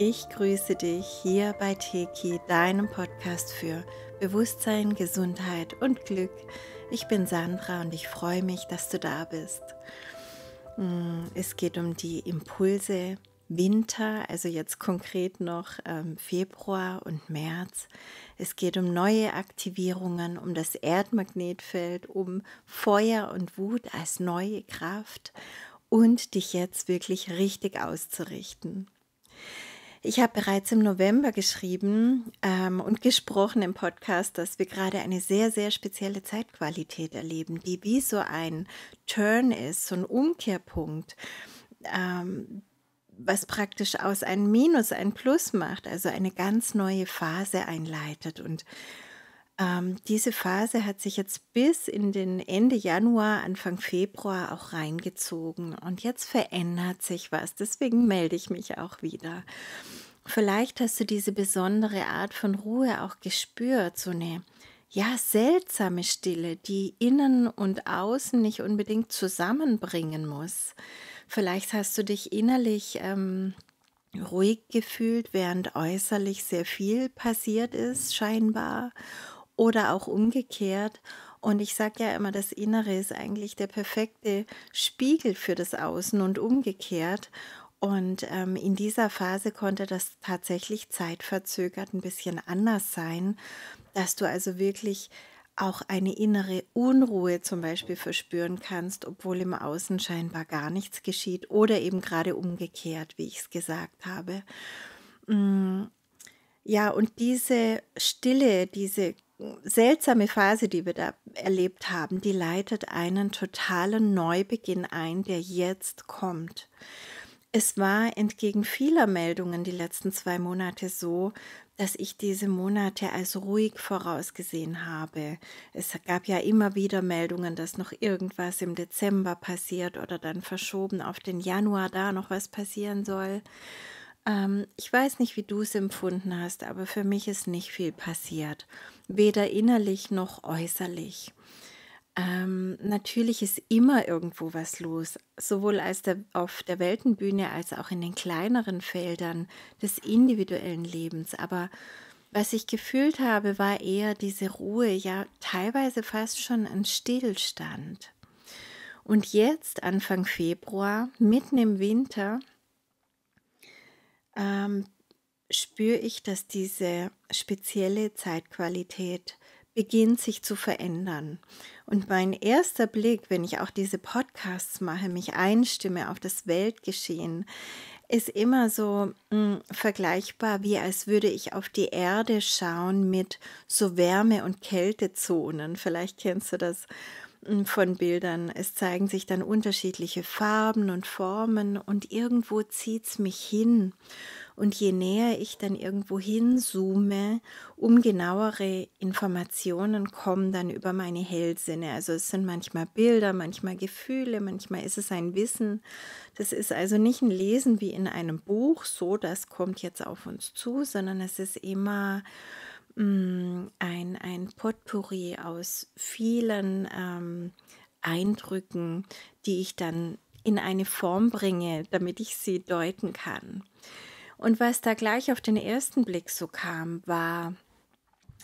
Ich grüße dich hier bei Teki, deinem Podcast für Bewusstsein, Gesundheit und Glück. Ich bin Sandra und ich freue mich, dass du da bist. Mm, es geht um die Impulse Winter, also jetzt konkret noch ähm, Februar und März. Es geht um neue Aktivierungen, um das Erdmagnetfeld, um Feuer und Wut als neue Kraft und dich jetzt wirklich richtig auszurichten. Ich habe bereits im November geschrieben ähm, und gesprochen im Podcast, dass wir gerade eine sehr, sehr spezielle Zeitqualität erleben, die wie so ein Turn ist, so ein Umkehrpunkt, ähm, was praktisch aus einem Minus ein Plus macht, also eine ganz neue Phase einleitet. Und ähm, diese Phase hat sich jetzt bis in den Ende Januar, Anfang Februar auch reingezogen. Und jetzt verändert sich was. Deswegen melde ich mich auch wieder. Vielleicht hast du diese besondere Art von Ruhe auch gespürt, so eine ja seltsame Stille, die innen und außen nicht unbedingt zusammenbringen muss. Vielleicht hast du dich innerlich ähm, ruhig gefühlt, während äußerlich sehr viel passiert ist, scheinbar oder auch umgekehrt. Und ich sage ja immer, das Innere ist eigentlich der perfekte Spiegel für das Außen und umgekehrt. Und ähm, in dieser Phase konnte das tatsächlich zeitverzögert ein bisschen anders sein, dass du also wirklich auch eine innere Unruhe zum Beispiel verspüren kannst, obwohl im Außen scheinbar gar nichts geschieht oder eben gerade umgekehrt, wie ich es gesagt habe. Mm, ja, und diese Stille, diese seltsame Phase, die wir da erlebt haben, die leitet einen totalen Neubeginn ein, der jetzt kommt. Es war entgegen vieler Meldungen die letzten zwei Monate so, dass ich diese Monate als ruhig vorausgesehen habe. Es gab ja immer wieder Meldungen, dass noch irgendwas im Dezember passiert oder dann verschoben auf den Januar da noch was passieren soll. Ähm, ich weiß nicht, wie du es empfunden hast, aber für mich ist nicht viel passiert, weder innerlich noch äußerlich. Ähm, natürlich ist immer irgendwo was los, sowohl als der, auf der Weltenbühne als auch in den kleineren Feldern des individuellen Lebens. Aber was ich gefühlt habe, war eher diese Ruhe, ja teilweise fast schon ein Stillstand. Und jetzt, Anfang Februar, mitten im Winter, ähm, spüre ich, dass diese spezielle Zeitqualität beginnt sich zu verändern. Und mein erster Blick, wenn ich auch diese Podcasts mache, mich einstimme auf das Weltgeschehen, ist immer so mh, hm, vergleichbar, wie als würde ich auf die Erde schauen mit so Wärme- und Kältezonen. Vielleicht kennst du das hm, von Bildern. Es zeigen sich dann unterschiedliche Farben und Formen und irgendwo zieht es mich hin. Und je näher ich dann irgendwo hinzoome, um genauere Informationen kommen dann über meine Hellsinne. Also es sind manchmal Bilder, manchmal Gefühle, manchmal ist es ein Wissen. Das ist also nicht ein Lesen wie in einem Buch, so das kommt jetzt auf uns zu, sondern es ist immer mh, mm, ein, ein Potpourri aus vielen ähm, Eindrücken, die ich dann in eine Form bringe, damit ich sie deuten kann. Und was da gleich auf den ersten Blick so kam, war,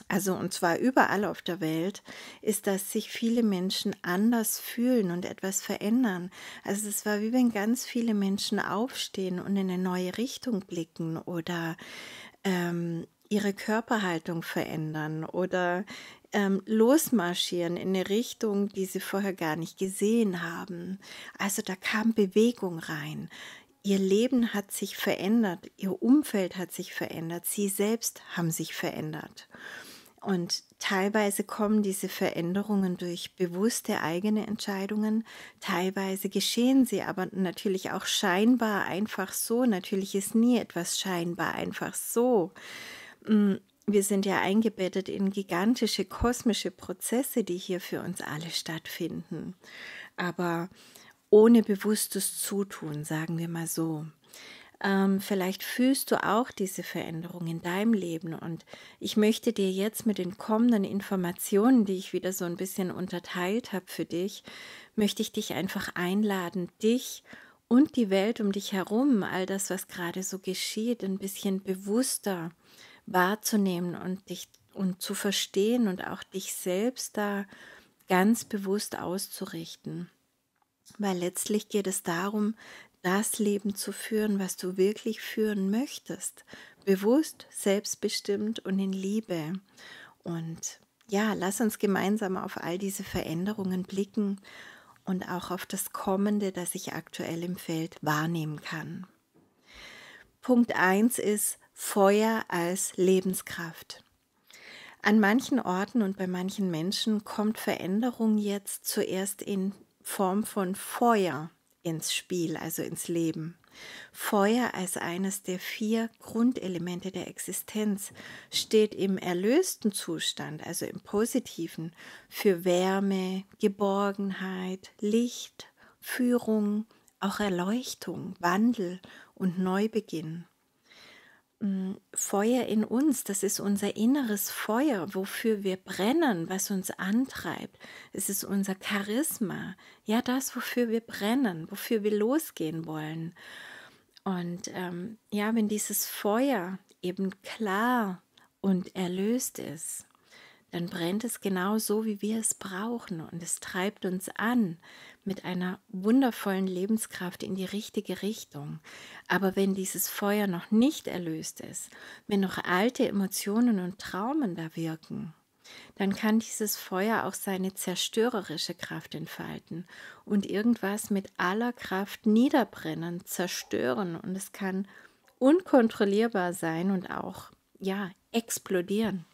also und zwar überall auf der Welt, ist, dass sich viele Menschen anders fühlen und etwas verändern. Also es war wie wenn ganz viele Menschen aufstehen und in eine neue Richtung blicken oder ähm, ihre Körperhaltung verändern oder ähm, losmarschieren in eine Richtung, die sie vorher gar nicht gesehen haben. Also da kam Bewegung rein. Ihr Leben hat sich verändert, ihr Umfeld hat sich verändert, sie selbst haben sich verändert. Und teilweise kommen diese Veränderungen durch bewusste eigene Entscheidungen, teilweise geschehen sie aber natürlich auch scheinbar einfach so. Natürlich ist nie etwas scheinbar einfach so. Mm, wir sind ja eingebettet in gigantische kosmische Prozesse, die hier für uns alle stattfinden. Aber ohne bewusstes Zutun, sagen wir mal so. Ähm, vielleicht fühlst du auch diese Veränderung in deinem Leben und ich möchte dir jetzt mit den kommenden Informationen, die ich wieder so ein bisschen unterteilt habe für dich, möchte ich dich einfach einladen, dich und die Welt um dich herum, all das, was gerade so geschieht, ein bisschen bewusster wahrzunehmen und dich und zu verstehen und auch dich selbst da ganz bewusst auszurichten. Weil letztlich geht es darum, das Leben zu führen, was du wirklich führen möchtest. Bewusst, selbstbestimmt und in Liebe. Und ja, lass uns gemeinsam auf all diese Veränderungen blicken und auch auf das Kommende, das ich aktuell im Feld wahrnehmen kann. Punkt 1 ist Feuer als Lebenskraft. An manchen Orten und bei manchen Menschen kommt Veränderung jetzt zuerst in Form von Feuer ins Spiel, also ins Leben. Feuer als eines der vier Grundelemente der Existenz steht im erlösten Zustand, also im positiven, für Wärme, Geborgenheit, Licht, Führung, auch Erleuchtung, Wandel und Neubeginn. Feuer in uns, das ist unser inneres Feuer, wofür wir brennen, was uns antreibt. Es ist unser Charisma, ja das, wofür wir brennen, wofür wir losgehen wollen. Und ähm, ja, wenn dieses Feuer eben klar und erlöst ist, dann brennt es genau so, wie wir es brauchen und es treibt uns an mit einer wundervollen Lebenskraft in die richtige Richtung. Aber wenn dieses Feuer noch nicht erlöst ist, wenn noch alte Emotionen und Traumen da wirken, dann kann dieses Feuer auch seine zerstörerische Kraft entfalten und irgendwas mit aller Kraft niederbrennen, zerstören und es kann unkontrollierbar sein und auch ja explodieren.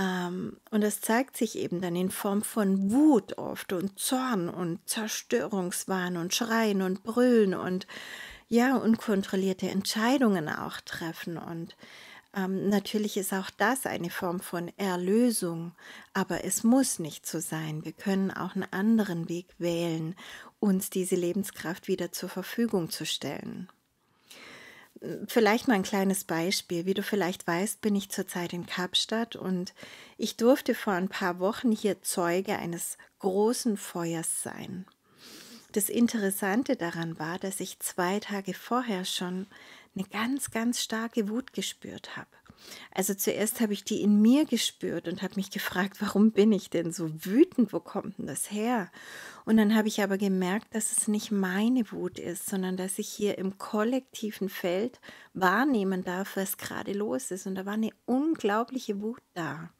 Ähm, und das zeigt sich eben dann in Form von Wut oft und Zorn und Zerstörungswahn und Schreien und Brüllen und ja, unkontrollierte Entscheidungen auch treffen. Und ähm, natürlich ist auch das eine Form von Erlösung, aber es muss nicht so sein. Wir können auch einen anderen Weg wählen, uns diese Lebenskraft wieder zur Verfügung zu stellen. Vielleicht mal ein kleines Beispiel. Wie du vielleicht weißt, bin ich zurzeit in Kapstadt und ich durfte vor ein paar Wochen hier Zeuge eines großen Feuers sein. Das Interessante daran war, dass ich zwei Tage vorher schon eine ganz, ganz starke Wut gespürt habe. Also zuerst habe ich die in mir gespürt und habe mich gefragt, warum bin ich denn so wütend? Wo kommt denn das her? Und dann habe ich aber gemerkt, dass es nicht meine Wut ist, sondern dass ich hier im kollektiven Feld wahrnehmen darf, was gerade los ist. Und da war eine unglaubliche Wut da.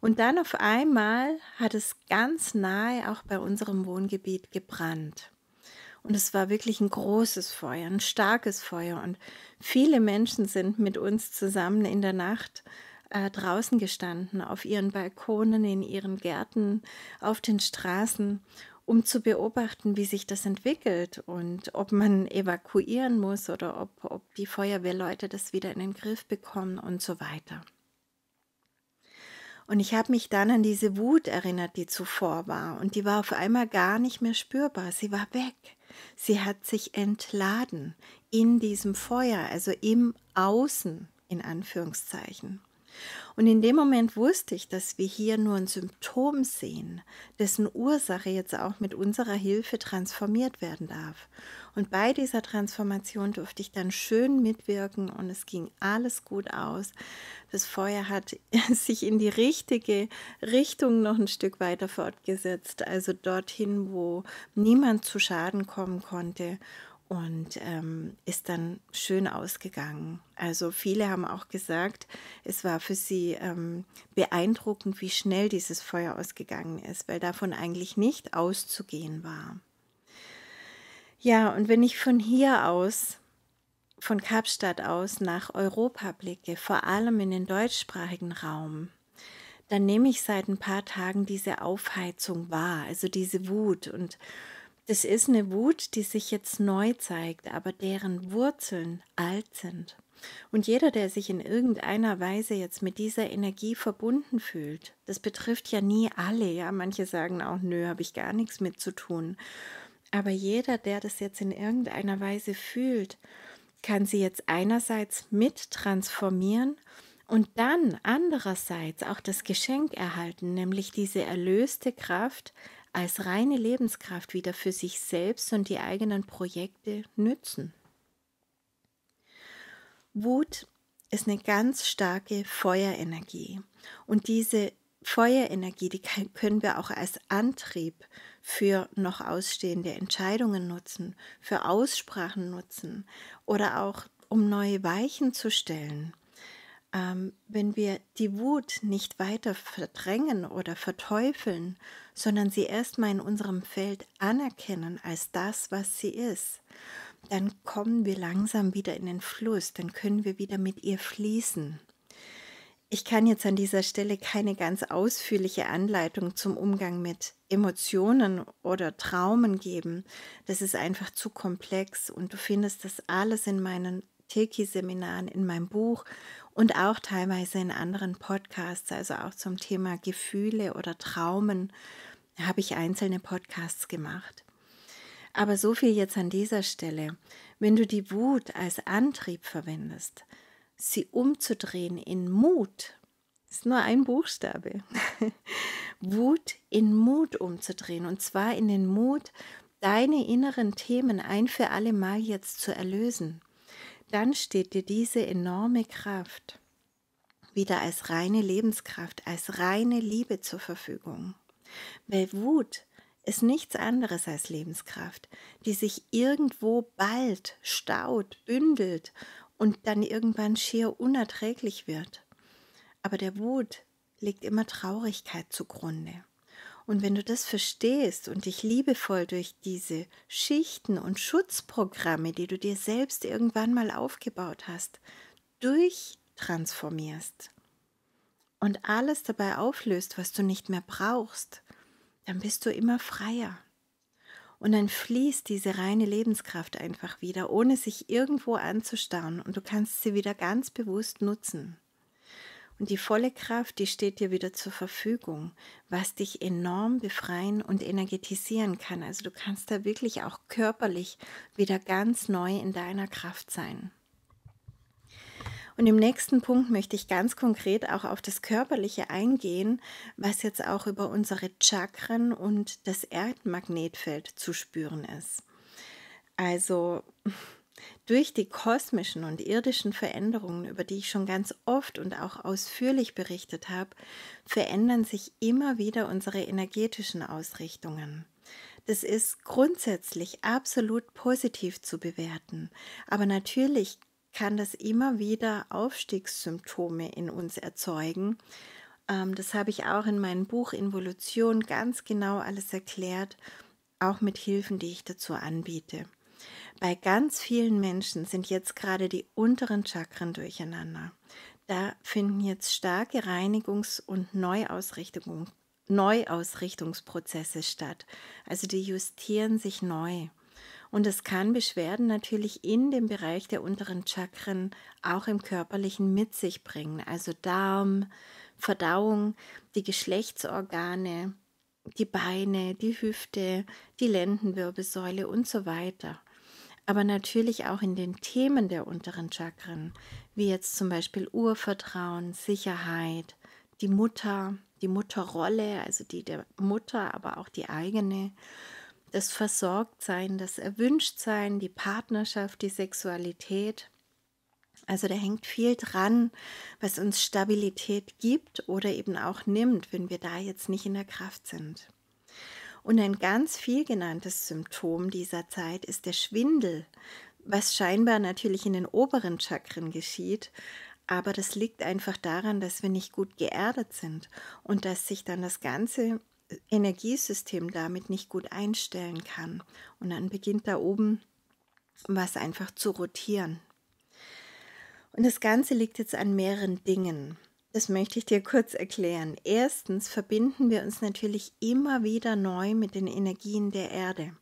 Und dann auf einmal hat es ganz nahe auch bei unserem Wohngebiet gebrannt. Und es war wirklich ein großes Feuer, ein starkes Feuer. Und viele Menschen sind mit uns zusammen in der Nacht äh, draußen gestanden, auf ihren Balkonen, in ihren Gärten, auf den Straßen, um zu beobachten, wie sich das entwickelt und ob man evakuieren muss oder ob, ob die Feuerwehrleute das wieder in den Griff bekommen und so weiter. Und ich habe mich dann an diese Wut erinnert, die zuvor war. Und die war auf einmal gar nicht mehr spürbar. Sie war weg. Sie hat sich entladen in diesem Feuer, also im Außen in Anführungszeichen. Und in dem Moment wusste ich, dass wir hier nur ein Symptom sehen, dessen Ursache jetzt auch mit unserer Hilfe transformiert werden darf. Und bei dieser Transformation durfte ich dann schön mitwirken und es ging alles gut aus. Das Feuer hat sich in die richtige Richtung noch ein Stück weiter fortgesetzt, also dorthin, wo niemand zu Schaden kommen konnte und ähm, ist dann schön ausgegangen. Also viele haben auch gesagt, es war für sie ähm, beeindruckend, wie schnell dieses Feuer ausgegangen ist, weil davon eigentlich nicht auszugehen war. Ja, und wenn ich von hier aus, von Kapstadt aus nach Europa blicke, vor allem in den deutschsprachigen Raum, dann nehme ich seit ein paar Tagen diese Aufheizung wahr, also diese Wut und das ist eine Wut, die sich jetzt neu zeigt, aber deren Wurzeln alt sind. Und jeder, der sich in irgendeiner Weise jetzt mit dieser Energie verbunden fühlt, das betrifft ja nie alle, ja, manche sagen auch, nö, habe ich gar nichts mit zu tun. Aber jeder, der das jetzt in irgendeiner Weise fühlt, kann sie jetzt einerseits mit transformieren und dann andererseits auch das Geschenk erhalten, nämlich diese erlöste Kraft als reine Lebenskraft wieder für sich selbst und die eigenen Projekte nützen. Wut ist eine ganz starke Feuerenergie und diese Feuerenergie, die können wir auch als Antrieb für noch ausstehende Entscheidungen nutzen, für Aussprachen nutzen oder auch um neue Weichen zu stellen. Ähm, wenn wir die Wut nicht weiter verdrängen oder verteufeln, sondern sie erstmal in unserem Feld anerkennen als das, was sie ist, dann kommen wir langsam wieder in den Fluss, dann können wir wieder mit ihr fließen. Ich kann jetzt an dieser Stelle keine ganz ausführliche Anleitung zum Umgang mit Emotionen oder Traumen geben. Das ist einfach zu komplex und du findest das alles in meinen Teki-Seminaren, in meinem Buch und auch teilweise in anderen Podcasts, also auch zum Thema Gefühle oder Traumen, habe ich einzelne Podcasts gemacht. Aber so viel jetzt an dieser Stelle. Wenn du die Wut als Antrieb verwendest, sie umzudrehen in Mut. Ist nur ein Buchstabe. Wut in Mut umzudrehen. Und zwar in den Mut, deine inneren Themen ein für alle Mal jetzt zu erlösen. Dann steht dir diese enorme Kraft wieder als reine Lebenskraft, als reine Liebe zur Verfügung. Weil Wut ist nichts anderes als Lebenskraft, die sich irgendwo bald, staut, bündelt und dann irgendwann schier unerträglich wird. Aber der Wut liegt immer Traurigkeit zugrunde. Und wenn du das verstehst und dich liebevoll durch diese Schichten und Schutzprogramme, die du dir selbst irgendwann mal aufgebaut hast, durchtransformierst und alles dabei auflöst, was du nicht mehr brauchst, dann bist du immer freier. Und dann fließt diese reine Lebenskraft einfach wieder, ohne sich irgendwo anzustauen. Und du kannst sie wieder ganz bewusst nutzen. Und die volle Kraft, die steht dir wieder zur Verfügung, was dich enorm befreien und energetisieren kann. Also du kannst da wirklich auch körperlich wieder ganz neu in deiner Kraft sein. Und im nächsten Punkt möchte ich ganz konkret auch auf das Körperliche eingehen, was jetzt auch über unsere Chakren und das Erdmagnetfeld zu spüren ist. Also durch die kosmischen und irdischen Veränderungen, über die ich schon ganz oft und auch ausführlich berichtet habe, verändern sich immer wieder unsere energetischen Ausrichtungen. Das ist grundsätzlich absolut positiv zu bewerten, aber natürlich kann das immer wieder Aufstiegssymptome in uns erzeugen. Ähm, das habe ich auch in meinem Buch Involution ganz genau alles erklärt, auch mit Hilfen, die ich dazu anbiete. Bei ganz vielen Menschen sind jetzt gerade die unteren Chakren durcheinander. Da finden jetzt starke Reinigungs- und Neuausrichtung, Neuausrichtungsprozesse statt. Also die justieren sich neu. Und es kann Beschwerden natürlich in dem Bereich der unteren Chakren auch im körperlichen mit sich bringen. Also Darm, Verdauung, die Geschlechtsorgane, die Beine, die Hüfte, die Lendenwirbelsäule und so weiter. Aber natürlich auch in den Themen der unteren Chakren, wie jetzt zum Beispiel Urvertrauen, Sicherheit, die Mutter, die Mutterrolle, also die der Mutter, aber auch die eigene das Versorgtsein, das Erwünschtsein, die Partnerschaft, die Sexualität. Also da hängt viel dran, was uns Stabilität gibt oder eben auch nimmt, wenn wir da jetzt nicht in der Kraft sind. Und ein ganz viel genanntes Symptom dieser Zeit ist der Schwindel, was scheinbar natürlich in den oberen Chakren geschieht, aber das liegt einfach daran, dass wir nicht gut geerdet sind und dass sich dann das ganze Energiesystem damit nicht gut einstellen kann. Und dann beginnt da oben was einfach zu rotieren. Und das Ganze liegt jetzt an mehreren Dingen. Das möchte ich dir kurz erklären. Erstens verbinden wir uns natürlich immer wieder neu mit den Energien der Erde.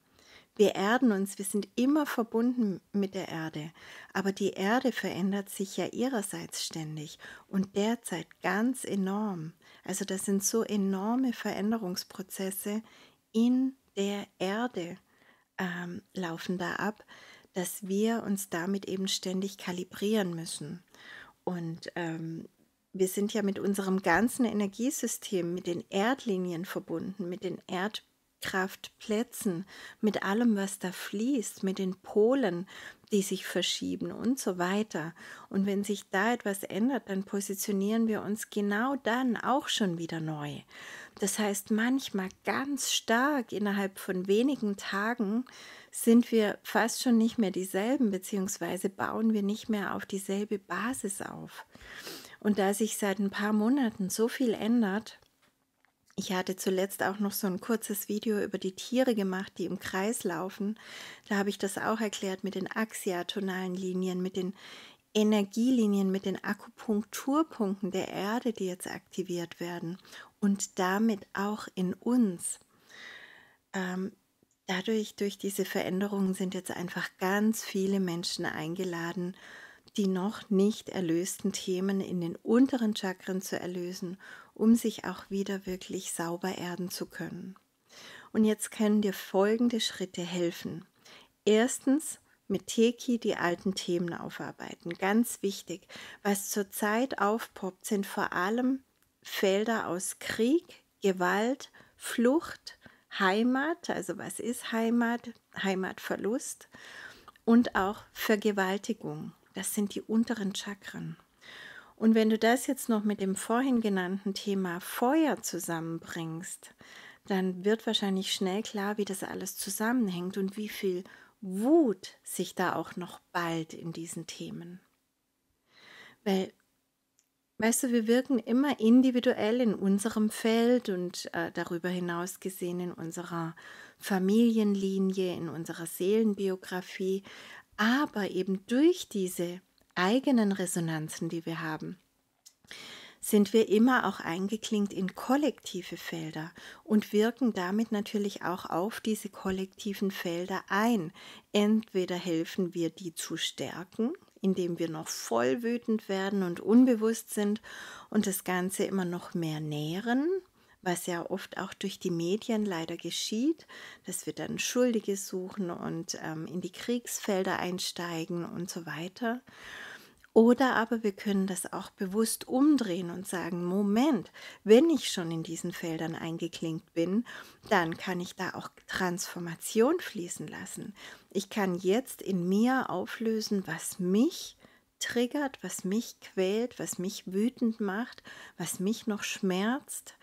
Wir erden uns, wir sind immer verbunden mit der Erde, aber die Erde verändert sich ja ihrerseits ständig und derzeit ganz enorm. Also das sind so enorme Veränderungsprozesse in der Erde ähm, laufen da ab, dass wir uns damit eben ständig kalibrieren müssen. Und ähm, wir sind ja mit unserem ganzen Energiesystem, mit den Erdlinien verbunden, mit den Erdlinien Kraftplätzen, mit allem, was da fließt, mit den Polen, die sich verschieben und so weiter. Und wenn sich da etwas ändert, dann positionieren wir uns genau dann auch schon wieder neu. Das heißt, manchmal ganz stark innerhalb von wenigen Tagen sind wir fast schon nicht mehr dieselben, beziehungsweise bauen wir nicht mehr auf dieselbe Basis auf. Und da sich seit ein paar Monaten so viel ändert, ich hatte zuletzt auch noch so ein kurzes Video über die Tiere gemacht, die im Kreis laufen. Da habe ich das auch erklärt mit den axiatonalen Linien, mit den Energielinien, mit den Akupunkturpunkten der Erde, die jetzt aktiviert werden und damit auch in uns. Ähm, dadurch, durch diese Veränderungen sind jetzt einfach ganz viele Menschen eingeladen, die noch nicht erlösten Themen in den unteren Chakren zu erlösen um sich auch wieder wirklich sauber erden zu können. Und jetzt können dir folgende Schritte helfen. Erstens, mit Teki die alten Themen aufarbeiten. Ganz wichtig. Was zurzeit aufpoppt, sind vor allem Felder aus Krieg, Gewalt, Flucht, Heimat, also was ist Heimat, Heimatverlust und auch Vergewaltigung. Das sind die unteren Chakren. Und wenn du das jetzt noch mit dem vorhin genannten Thema Feuer zusammenbringst, dann wird wahrscheinlich schnell klar, wie das alles zusammenhängt und wie viel Wut sich da auch noch bald in diesen Themen. Weil, weißt du, wir wirken immer individuell in unserem Feld und äh, darüber hinaus gesehen in unserer Familienlinie, in unserer Seelenbiografie, aber eben durch diese eigenen Resonanzen, die wir haben, sind wir immer auch eingeklinkt in kollektive Felder und wirken damit natürlich auch auf diese kollektiven Felder ein. Entweder helfen wir, die zu stärken, indem wir noch voll wütend werden und unbewusst sind und das Ganze immer noch mehr nähren, was ja oft auch durch die Medien leider geschieht, dass wir dann Schuldige suchen und ähm, in die Kriegsfelder einsteigen und so weiter. Oder aber wir können das auch bewusst umdrehen und sagen, Moment, wenn ich schon in diesen Feldern eingeklinkt bin, dann kann ich da auch Transformation fließen lassen. Ich kann jetzt in mir auflösen, was mich triggert, was mich quält, was mich wütend macht, was mich noch schmerzt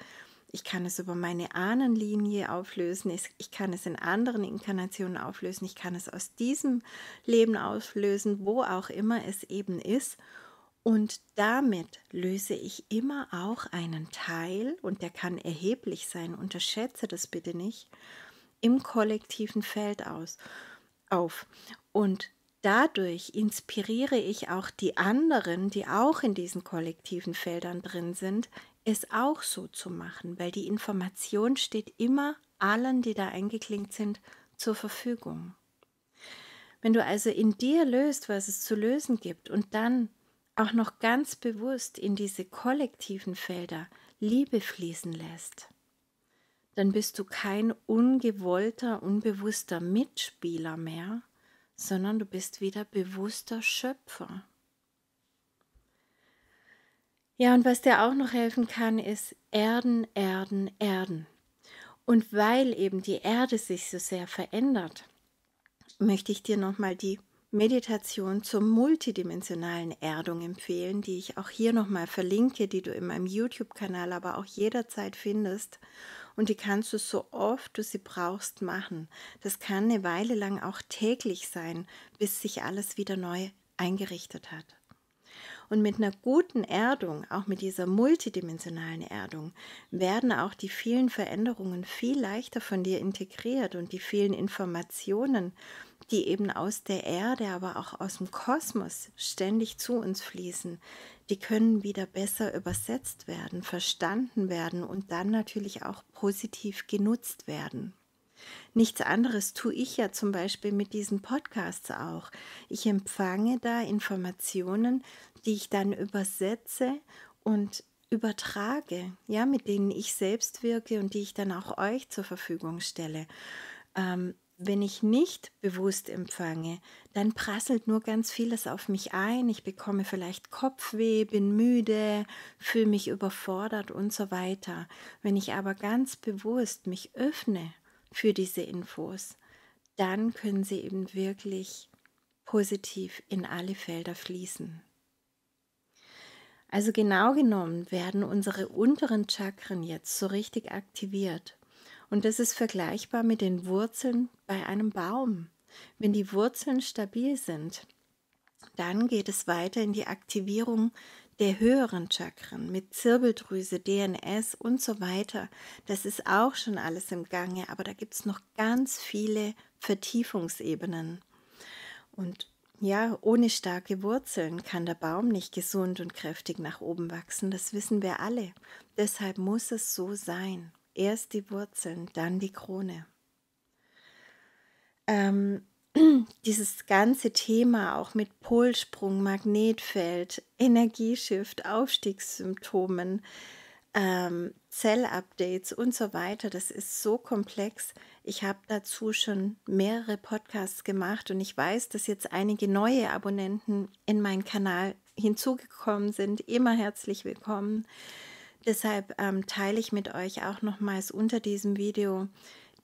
ich kann es über meine Ahnenlinie auflösen, ich kann es in anderen Inkarnationen auflösen, ich kann es aus diesem Leben auflösen, wo auch immer es eben ist. Und damit löse ich immer auch einen Teil, und der kann erheblich sein, unterschätze das bitte nicht, im kollektiven Feld aus, auf. Und dadurch inspiriere ich auch die anderen, die auch in diesen kollektiven Feldern drin sind, es auch so zu machen, weil die Information steht immer allen, die da eingeklinkt sind, zur Verfügung. Wenn du also in dir löst, was es zu lösen gibt und dann auch noch ganz bewusst in diese kollektiven Felder Liebe fließen lässt, dann bist du kein ungewollter, unbewusster Mitspieler mehr, sondern du bist wieder bewusster Schöpfer. Ja, und was dir auch noch helfen kann, ist Erden, Erden, Erden. Und weil eben die Erde sich so sehr verändert, möchte ich dir nochmal die Meditation zur multidimensionalen Erdung empfehlen, die ich auch hier nochmal verlinke, die du in meinem YouTube-Kanal aber auch jederzeit findest. Und die kannst du so oft du sie brauchst machen. Das kann eine Weile lang auch täglich sein, bis sich alles wieder neu eingerichtet hat. Und mit einer guten Erdung, auch mit dieser multidimensionalen Erdung, werden auch die vielen Veränderungen viel leichter von dir integriert und die vielen Informationen, die eben aus der Erde, aber auch aus dem Kosmos ständig zu uns fließen, die können wieder besser übersetzt werden, verstanden werden und dann natürlich auch positiv genutzt werden. Nichts anderes tue ich ja zum Beispiel mit diesen Podcasts auch. Ich empfange da Informationen, die ich dann übersetze und übertrage, ja, mit denen ich selbst wirke und die ich dann auch euch zur Verfügung stelle. Ähm, wenn ich nicht bewusst empfange, dann prasselt nur ganz vieles auf mich ein. Ich bekomme vielleicht Kopfweh, bin müde, fühle mich überfordert und so weiter. Wenn ich aber ganz bewusst mich öffne für diese Infos, dann können sie eben wirklich positiv in alle Felder fließen. Also genau genommen werden unsere unteren Chakren jetzt so richtig aktiviert. Und das ist vergleichbar mit den Wurzeln bei einem Baum. Wenn die Wurzeln stabil sind, dann geht es weiter in die Aktivierung der höheren Chakren mit Zirbeldrüse, DNS und so weiter. Das ist auch schon alles im Gange, aber da gibt es noch ganz viele Vertiefungsebenen. Und ja, ohne starke Wurzeln kann der Baum nicht gesund und kräftig nach oben wachsen, das wissen wir alle. Deshalb muss es so sein. Erst die Wurzeln, dann die Krone. Ähm, dieses ganze Thema auch mit Polsprung, Magnetfeld, Energieshift, Aufstiegssymptomen, ähm, Zellupdates und so weiter, das ist so komplex. Ich habe dazu schon mehrere Podcasts gemacht und ich weiß, dass jetzt einige neue Abonnenten in meinen Kanal hinzugekommen sind. Immer herzlich willkommen. Deshalb ähm, teile ich mit euch auch nochmals unter diesem Video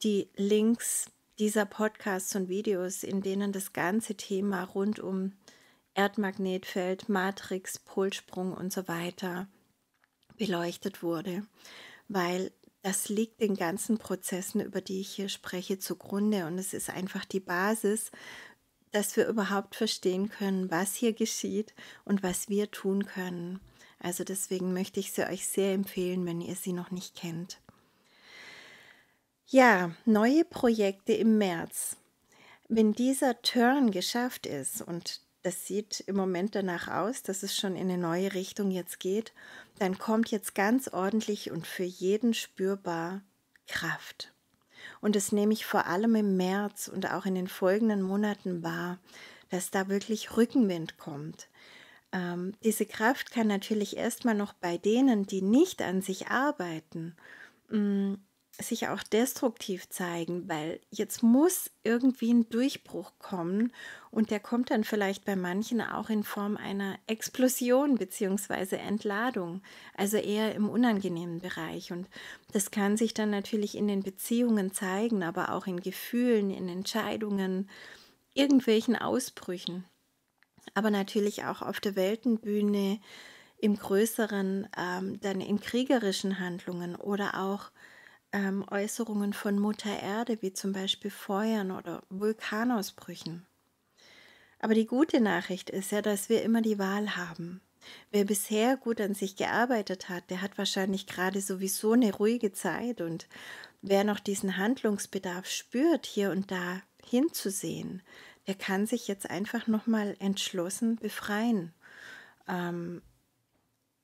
die Links dieser Podcasts und Videos, in denen das ganze Thema rund um Erdmagnetfeld, Matrix, Polsprung und so weiter beleuchtet wurde, weil das liegt den ganzen Prozessen, über die ich hier spreche, zugrunde und es ist einfach die Basis, dass wir überhaupt verstehen können, was hier geschieht und was wir tun können. Also deswegen möchte ich sie euch sehr empfehlen, wenn ihr sie noch nicht kennt. Ja, neue Projekte im März. Wenn dieser Turn geschafft ist, und das sieht im Moment danach aus, dass es schon in eine neue Richtung jetzt geht, dann kommt jetzt ganz ordentlich und für jeden spürbar Kraft. Und das nehme ich vor allem im März und auch in den folgenden Monaten wahr, dass da wirklich Rückenwind kommt. Ähm, diese Kraft kann natürlich erstmal noch bei denen, die nicht an sich arbeiten, mh, mm, sich auch destruktiv zeigen, weil jetzt muss irgendwie ein Durchbruch kommen und der kommt dann vielleicht bei manchen auch in Form einer Explosion bzw. Entladung, also eher im unangenehmen Bereich. Und das kann sich dann natürlich in den Beziehungen zeigen, aber auch in Gefühlen, in Entscheidungen, irgendwelchen Ausbrüchen, aber natürlich auch auf der Weltenbühne, im größeren, ähm, dann in kriegerischen Handlungen oder auch ähm, Äußerungen von Mutter Erde, wie zum Beispiel Feuern oder Vulkanausbrüchen. Aber die gute Nachricht ist ja, dass wir immer die Wahl haben. Wer bisher gut an sich gearbeitet hat, der hat wahrscheinlich gerade sowieso eine ruhige Zeit und wer noch diesen Handlungsbedarf spürt, hier und da hinzusehen, der kann sich jetzt einfach nochmal entschlossen befreien. Ähm,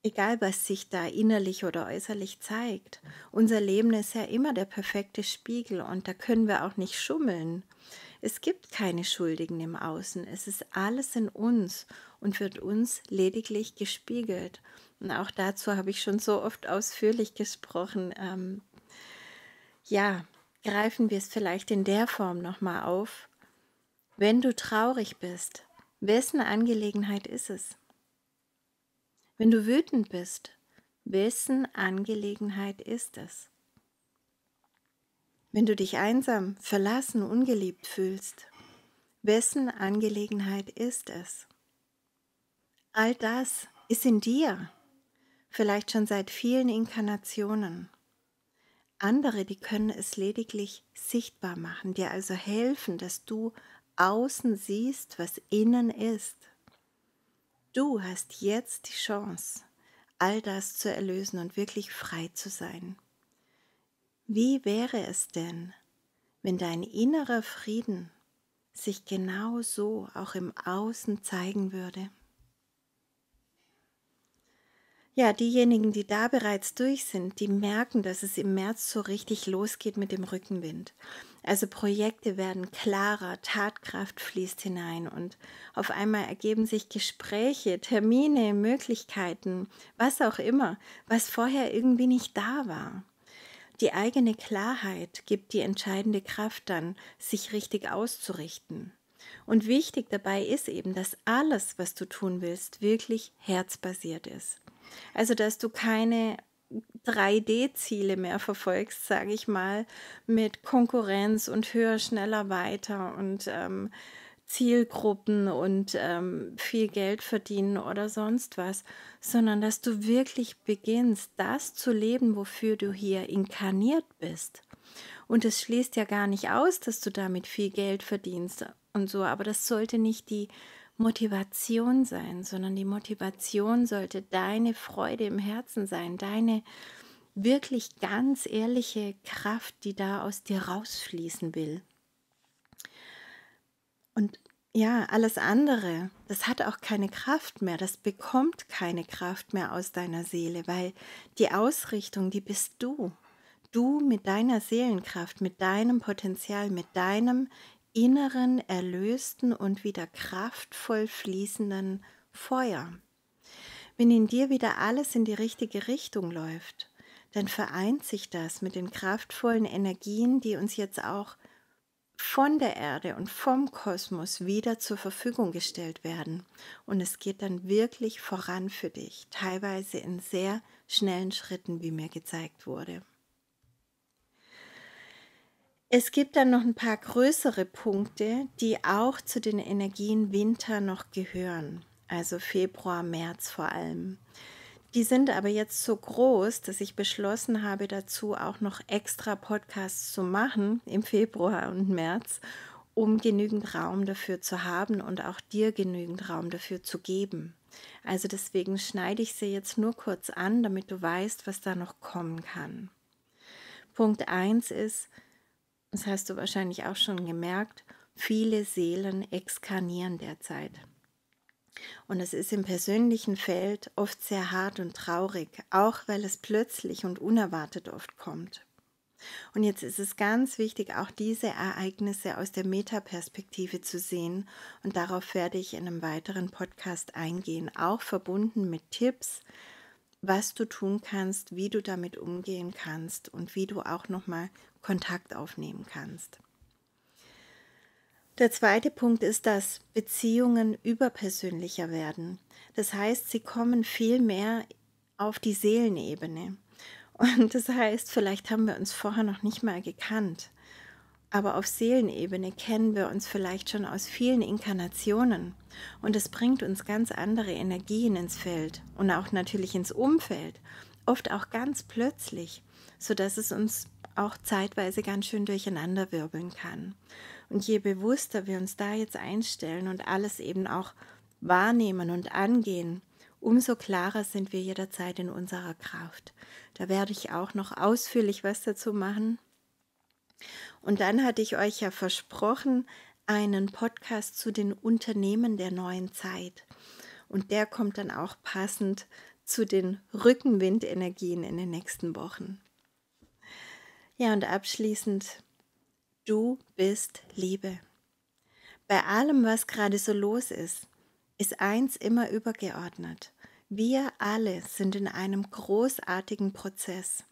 egal was sich da innerlich oder äußerlich zeigt. Unser Leben ist ja immer der perfekte Spiegel und da können wir auch nicht schummeln. Es gibt keine Schuldigen im Außen, es ist alles in uns und wird uns lediglich gespiegelt. Und auch dazu habe ich schon so oft ausführlich gesprochen. Ähm, ja, greifen wir es vielleicht in der Form nochmal auf. Wenn du traurig bist, wessen Angelegenheit ist es? Wenn du wütend bist, wessen Angelegenheit ist es? Wenn du dich einsam, verlassen, ungeliebt fühlst, wessen Angelegenheit ist es? All das ist in dir, vielleicht schon seit vielen Inkarnationen. Andere, die können es lediglich sichtbar machen, dir also helfen, dass du außen siehst, was innen ist. Du hast jetzt die Chance, all das zu erlösen und wirklich frei zu sein. Wie wäre es denn, wenn dein innerer Frieden sich genau so auch im Außen zeigen würde? Ja, diejenigen, die da bereits durch sind, die merken, dass es im März so richtig losgeht mit dem Rückenwind. Also Projekte werden klarer, Tatkraft fließt hinein und auf einmal ergeben sich Gespräche, Termine, Möglichkeiten, was auch immer, was vorher irgendwie nicht da war. Die eigene Klarheit gibt die entscheidende Kraft dann, sich richtig auszurichten. Und wichtig dabei ist eben, dass alles, was du tun willst, wirklich herzbasiert ist. Also, dass du keine 3D-Ziele mehr verfolgst, sage ich mal, mit Konkurrenz und höher, schneller, weiter und ähm, Zielgruppen und ähm, viel Geld verdienen oder sonst was, sondern dass du wirklich beginnst, das zu leben, wofür du hier inkarniert bist. Und es schließt ja gar nicht aus, dass du damit viel Geld verdienst und so, aber das sollte nicht die Motivation sein, sondern die Motivation sollte deine Freude im Herzen sein, deine wirklich ganz ehrliche Kraft, die da aus dir rausfließen will. Und ja, alles andere, das hat auch keine Kraft mehr, das bekommt keine Kraft mehr aus deiner Seele, weil die Ausrichtung, die bist du. Du mit deiner Seelenkraft, mit deinem Potenzial, mit deinem inneren, erlösten und wieder kraftvoll fließenden Feuer. Wenn in dir wieder alles in die richtige Richtung läuft, dann vereint sich das mit den kraftvollen Energien, die uns jetzt auch von der Erde und vom Kosmos wieder zur Verfügung gestellt werden. Und es geht dann wirklich voran für dich, teilweise in sehr schnellen Schritten, wie mir gezeigt wurde. Es gibt dann noch ein paar größere Punkte, die auch zu den Energien Winter noch gehören, also Februar, März vor allem. Die sind aber jetzt so groß, dass ich beschlossen habe, dazu auch noch extra Podcasts zu machen im Februar und März, um genügend Raum dafür zu haben und auch dir genügend Raum dafür zu geben. Also deswegen schneide ich sie jetzt nur kurz an, damit du weißt, was da noch kommen kann. Punkt 1 ist, das hast du wahrscheinlich auch schon gemerkt, viele Seelen exkarnieren derzeit. Und es ist im persönlichen Feld oft sehr hart und traurig, auch weil es plötzlich und unerwartet oft kommt. Und jetzt ist es ganz wichtig, auch diese Ereignisse aus der Metaperspektive zu sehen. Und darauf werde ich in einem weiteren Podcast eingehen, auch verbunden mit Tipps, was du tun kannst, wie du damit umgehen kannst und wie du auch nochmal Kontakt aufnehmen kannst. Der zweite Punkt ist, dass Beziehungen überpersönlicher werden. Das heißt, sie kommen viel mehr auf die Seelenebene. Und das heißt, vielleicht haben wir uns vorher noch nicht mal gekannt. Aber auf Seelenebene kennen wir uns vielleicht schon aus vielen Inkarnationen und es bringt uns ganz andere Energien ins Feld und auch natürlich ins Umfeld, oft auch ganz plötzlich, sodass es uns auch zeitweise ganz schön durcheinander wirbeln kann. Und je bewusster wir uns da jetzt einstellen und alles eben auch wahrnehmen und angehen, umso klarer sind wir jederzeit in unserer Kraft. Da werde ich auch noch ausführlich was dazu machen. Und dann hatte ich euch ja versprochen, einen Podcast zu den Unternehmen der neuen Zeit. Und der kommt dann auch passend zu den Rückenwindenergien in den nächsten Wochen. Ja, und abschließend, du bist Liebe. Bei allem, was gerade so los ist, ist eins immer übergeordnet. Wir alle sind in einem großartigen Prozess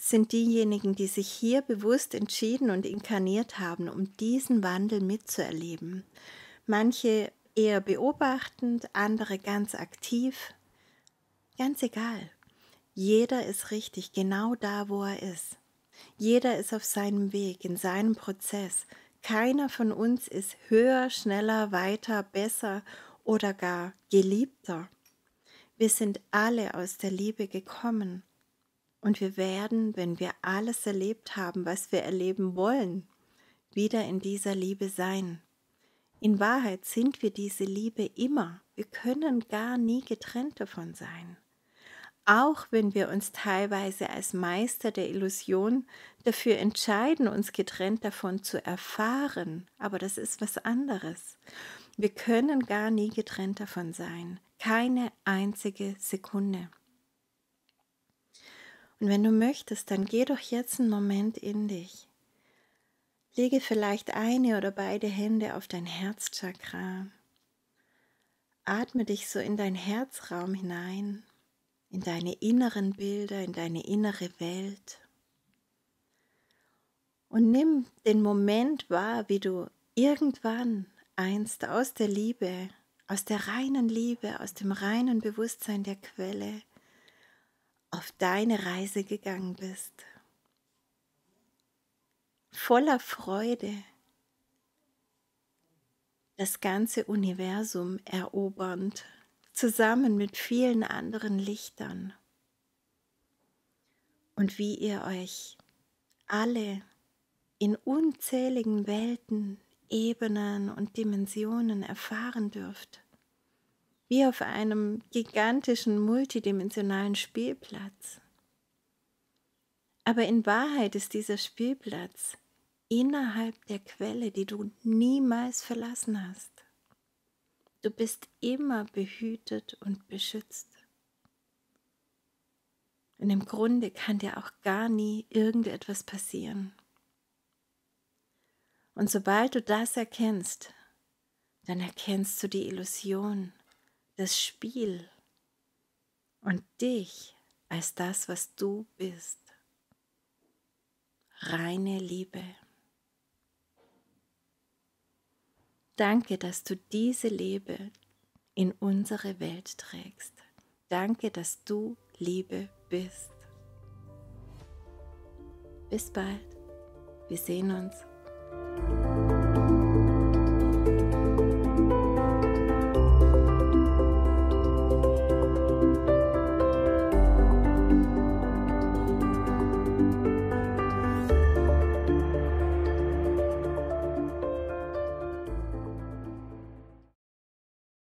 sind diejenigen, die sich hier bewusst entschieden und inkarniert haben, um diesen Wandel mitzuerleben. Manche eher beobachtend, andere ganz aktiv. Ganz egal. Jeder ist richtig, genau da, wo er ist. Jeder ist auf seinem Weg, in seinem Prozess. Keiner von uns ist höher, schneller, weiter, besser oder gar geliebter. Wir sind alle aus der Liebe gekommen und wir werden, wenn wir alles erlebt haben, was wir erleben wollen, wieder in dieser Liebe sein. In Wahrheit sind wir diese Liebe immer. Wir können gar nie getrennt davon sein. Auch wenn wir uns teilweise als Meister der Illusion dafür entscheiden, uns getrennt davon zu erfahren, aber das ist was anderes. Wir können gar nie getrennt davon sein. Keine einzige Sekunde. Und wenn du möchtest, dann geh doch jetzt einen Moment in dich. Lege vielleicht eine oder beide Hände auf dein Herzchakra. Atme dich so in dein Herzraum hinein, in deine inneren Bilder, in deine innere Welt. Und nimm den Moment wahr, wie du irgendwann einst aus der Liebe, aus der reinen Liebe, aus dem reinen Bewusstsein der Quelle auf deine Reise gegangen bist. Voller Freude das ganze Universum erobernd, zusammen mit vielen anderen Lichtern. Und wie ihr euch alle in unzähligen Welten, Ebenen und Dimensionen erfahren dürft, wie auf einem gigantischen multidimensionalen Spielplatz. Aber in Wahrheit ist dieser Spielplatz innerhalb der Quelle, die du niemals verlassen hast. Du bist immer behütet und beschützt. Und im Grunde kann dir auch gar nie irgendetwas passieren. Und sobald du das erkennst, dann erkennst du die Illusion, das Spiel und dich als das, was du bist. Reine Liebe. Danke, dass du diese Liebe in unsere Welt trägst. Danke, dass du Liebe bist. Bis bald. Wir sehen uns.